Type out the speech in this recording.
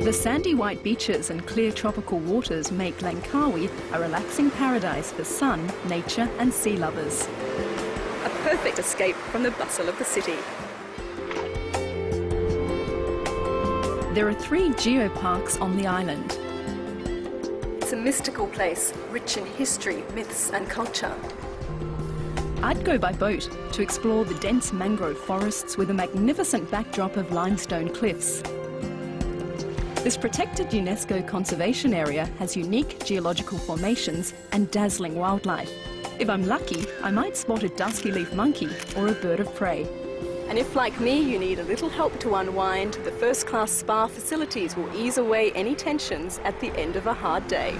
The sandy white beaches and clear tropical waters make Langkawi a relaxing paradise for sun, nature and sea lovers. A perfect escape from the bustle of the city. There are three geoparks on the island. It's a mystical place, rich in history, myths and culture. I'd go by boat to explore the dense mangrove forests with a magnificent backdrop of limestone cliffs. This protected UNESCO conservation area has unique geological formations and dazzling wildlife. If I'm lucky, I might spot a dusky leaf monkey or a bird of prey. And if, like me, you need a little help to unwind, the first class spa facilities will ease away any tensions at the end of a hard day.